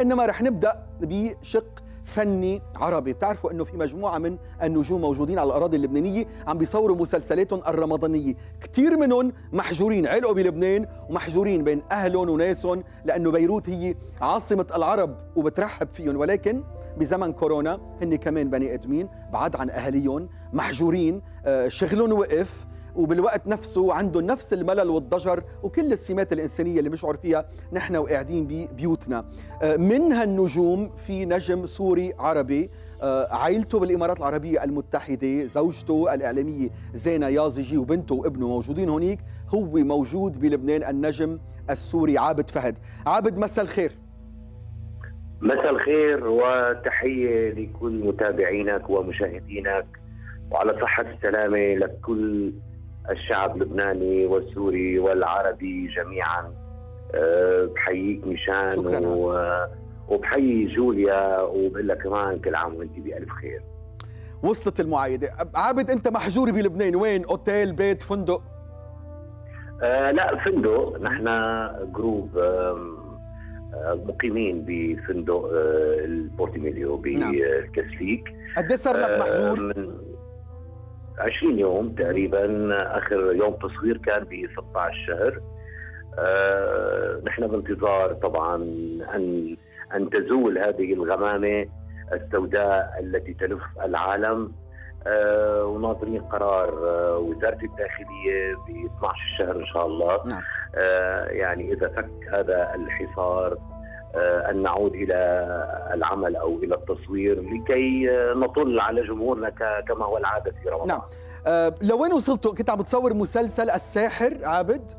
إنما رح نبدأ بشق فني عربي. بتعرفوا إنه في مجموعة من النجوم موجودين على الأراضي اللبنانية عم بيصوروا مسلسلاتهم الرمضانية. كثير منهم محجورين علقوا بلبنان ومحجورين بين أهلهم وناسهم لأنه بيروت هي عاصمة العرب وبترحب فيهم. ولكن بزمن كورونا هن كمان بني آدمين بعاد عن اهاليهم محجورين آه، شغلهم وقف وبالوقت نفسه عندهم نفس الملل والضجر وكل السمات الإنسانية اللي بنشعر فيها نحن وقاعدين ببيوتنا آه، من هالنجوم في نجم سوري عربي. آه، عائلته بالإمارات العربية المتحدة زوجته الإعلامية زينة يازجي وبنته وابنه موجودين هونيك. هو موجود بلبنان النجم السوري عابد فهد. عابد مساء الخير. مساء الخير وتحية لكل متابعينك ومشاهدينك. وعلى صحة السلامة لكل الشعب اللبناني والسوري والعربي جميعا أه، بحييك مشان شكراً. و... وبحيي جوليا وبقول لك كمان كل عام وأنت بألف خير. وصلت المعايدة. عابد أنت محجور بلبنان. وين؟ أوتيل بيت فندق؟ آه لا فندق. نحن group آه مقيمين بفندق آه البورتيميليو نعم. بالكسليك قد صار لك آه، محجور؟ 20 يوم تقريبا آخر يوم تصوير كان ب 16 شهر. آه، نحن بانتظار طبعا أن أن تزول هذه الغمامة السوداء التي تلف العالم. آه، وناظرين قرار آه، وزارة الداخلية ب 12 شهر إن شاء الله. نعم. آه، يعني إذا فك هذا الحصار آه، أن نعود إلى العمل أو إلى التصوير لكي نطل على جمهورنا كما هو العادة في رمضان. نعم. آه، لوين وصلتوا كنت عم بتصور مسلسل الساحر عابد؟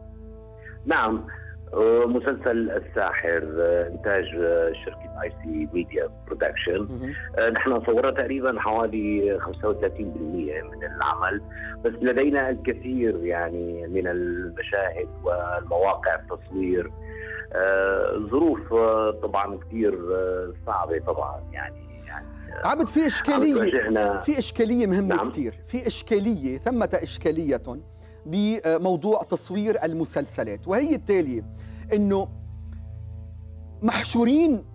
نعم. آه، مسلسل الساحر إنتاج شركة اي سي Media Production نحن صورنا تقريبا حوالي 35% من العمل. بس لدينا الكثير يعني من المشاهد والمواقع التصوير. ظروف آه، طبعا كثير آه، صعبة طبعا يعني يعني عابد في تواجهنا في إشكالية مهمة نعم. كثير في إشكالية ثمة إشكالية بموضوع تصوير المسلسلات وهي التالية إنه محشورين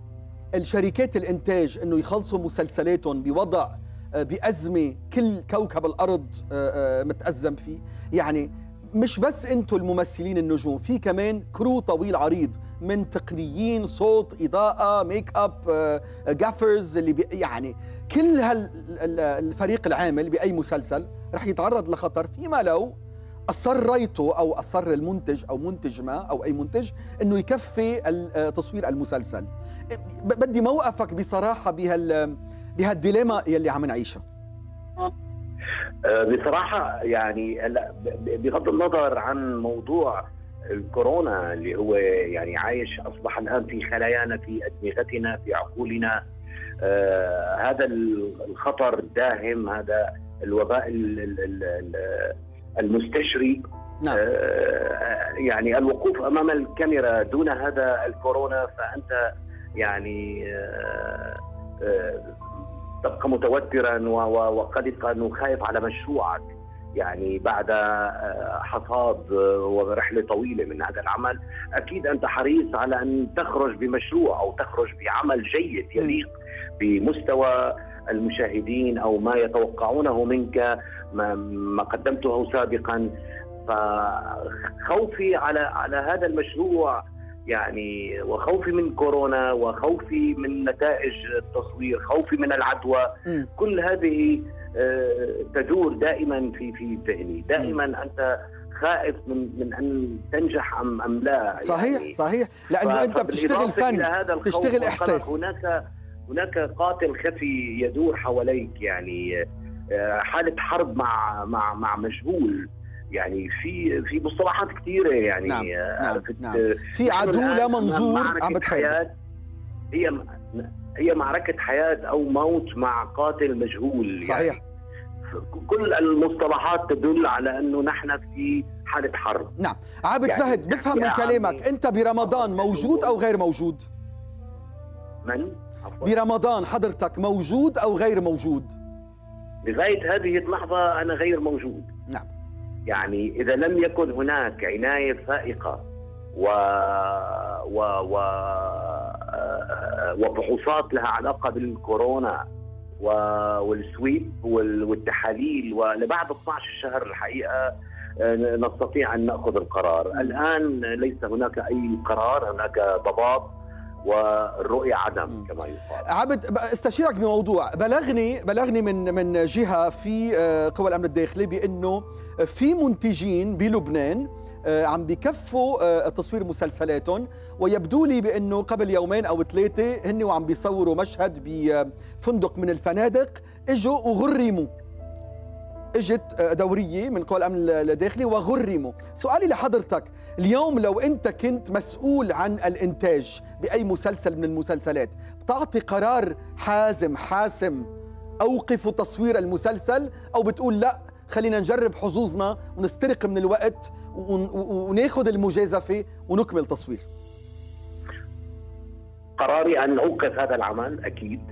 الشركات الإنتاج إنه يخلصوا مسلسلاتهم بوضع آه، بأزمة كل كوكب الأرض آه، آه، متأزم فيه يعني مش بس أنتم الممثلين النجوم في كمان crew طويل عريض من تقنيين صوت إضاءة makeup gaffers اللي بي يعني كل هالفريق العامل بأي مسلسل رح يتعرض لخطر فيما لو اصريتوا أو أصر المنتج أو منتج ما أو أي منتج إنه يكفي آه، تصوير المسلسل. بدي موقفك بصراحة بهال بهال dilemma يلي عم نعيشها آه، بصراحة يعني بغض النظر عن موضوع الكورونا اللي هو يعني عايش أصبح الآن في خلايانا في أدمغتنا في عقولنا آه هذا ال- الخطر الداهم هذا الوباء ال- ال- ال- ال- المستشري نعم. آه، يعني الوقوف أمام الكاميرا دون هذا الكورونا فأنت يعني آه، آه، تبقى متوترا و- و- وقلقا وخايف على مشروعك. يعني بعد آه، حصاد آه، ورحلة طويلة من هذا العمل أكيد أنت حريص على أن تخرج بمشروع أو تخرج بعمل جيد يليق بمستوى المشاهدين أو ما يتوقعونه منك ما, ما قدمته سابقا. فخوفي على على هذا المشروع يعني وخوفي من كورونا وخوفي من نتائج التصوير خوفي من العدوى. كل هذه آه، تدور دائما في في ذهني. دائما أنت خائف من من أن تنجح أم أم لا. صحيح يعني صحيح لأنه أنت بتشتغل فن بتشتغل إحساس. هناك هناك قاتل خفي يدور حواليك يعني آه، حالة حرب مع مع مع مجهول يعني في في مصطلحات كثيرة يعني نعم، آه، نعم،؟ نعم. آه، في عدو لا منظور عم حياة هي هي معركة حياة أو موت مع قاتل مجهول صحيح يعني كل المصطلحات تدل على أنه نحن في حالة حرب نعم عابد يعني فهد بفهم من كلامك. أنت برمضان موجود أو غير موجود من؟ عفواً. برمضان حضرتك موجود أو غير موجود لغاية هذه اللحظة أنا غير موجود نعم. يعني إذا لم يكن هناك عناية فائقة و و و وفحوصات لها علاقة بالكورونا والسويب والتحاليل ولبعد 12 شهر الحقيقة نستطيع أن نأخذ القرار، الآن ليس هناك أي قرار، هناك ضباب والرؤية عدم كما يقال. عبد استشيرك بموضوع. بلغني بلغني من من جهة في قوى الأمن الداخلي بأنه في منتجين بلبنان عم بكفوا تصوير مسلسلاتهم ويبدو لي بأنه قبل يومين أو ثلاثة هن وعم بيصوروا مشهد بفندق من الفنادق إجوا وغرموا. إجت دورية من قوى الأمن الداخلي وغرموا. سؤالي لحضرتك اليوم لو انت كنت مسؤول عن الانتاج بأي مسلسل من المسلسلات بتعطي قرار حازم حاسم اوقفوا تصوير المسلسل أو بتقول لا خلينا نجرب حظوظنا ونسترق من الوقت وناخذ المجازفة ونكمل تصوير. قراري أن أوقف هذا العمل أكيد.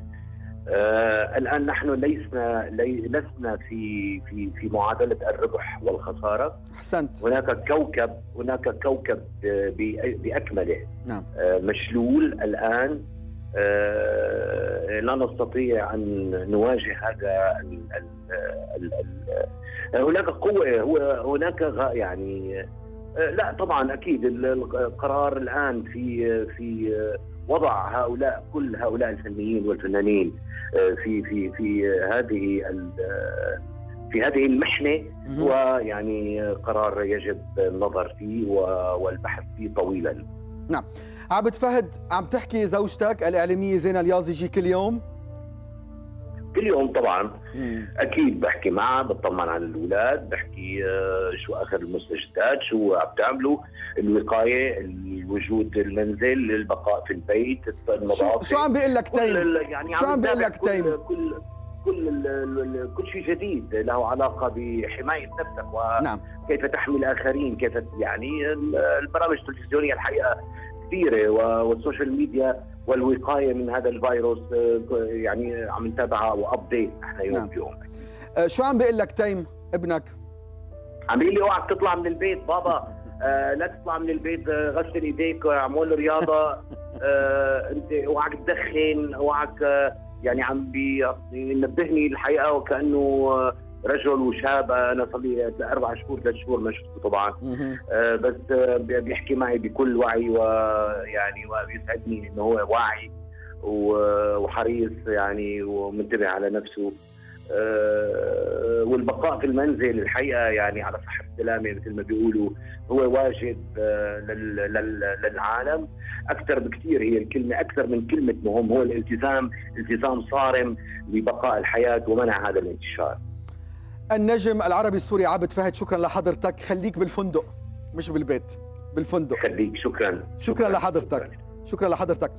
آه الآن نحن لسنا لي لسنا في في في معادلة الربح والخسارة. أحسنت. هناك كوكب هناك كوكب بأكمله. نعم. آه مشلول الآن. آه لا نستطيع أن نواجه هذا ال ال ال هناك قوة هو هناك يعني لا طبعا أكيد القرار الآن في في وضع هؤلاء كل هؤلاء الفنيين والفنانين في في في هذه في هذه المحنة هو يعني قرار يجب النظر فيه والبحث فيه طويلا. نعم. عبد فهد عم تحكي زوجتك الإعلامية زينة اليازجي كل يوم؟ كل يوم طبعا. مم. أكيد بحكي معها بطمن على الأولاد بحكي شو آخر المستجدات شو عم تعملوا الوقاية الوجود المنزل البقاء في البيت النظافه شو عم بيقول لك تيم؟ يعني شو عم بيقول لك تيم؟ كل كل كل, كل شيء جديد. له علاقة بحماية نفسك وكيف نعم. تحمي الآخرين كيف يعني البرامج التلفزيونية الحقيقة كثيره وال social media والوقاية من هذا الفيروس يعني عم نتابعها وابديت إحنا يوم نعم. بيوم شو عم بيقول لك تيم ابنك؟ عم بيقول لي اوعك تطلع من البيت بابا آه لا تطلع من البيت غسل ايديك اعمل رياضة آه انت اوعك تدخن اوعك آه يعني عم بينبهني الحقيقة وكأنه رجل وشاب أنا صار لي أربع شهور ثلاث شهور ما شفته طبعا. آه بس آه بيحكي معي بكل وعي ويعني وبيسعدني انه هو واعي وحريص يعني ومنتبه على نفسه. آه والبقاء في المنزل الحقيقة يعني على صحة السلامة مثل ما بيقولوا هو واجب آه للعالم. أكثر بكثير هي الكلمة أكثر من كلمة مهم هو الالتزام التزام صارم لبقاء الحياة ومنع هذا الانتشار. النجم العربي السوري عبد فهد شكرا لحضرتك. خليك بالفندق مش بالبيت بالفندق. خليك شكرا. شكرا, شكرا. لحضرتك. شكرا لحضرتك.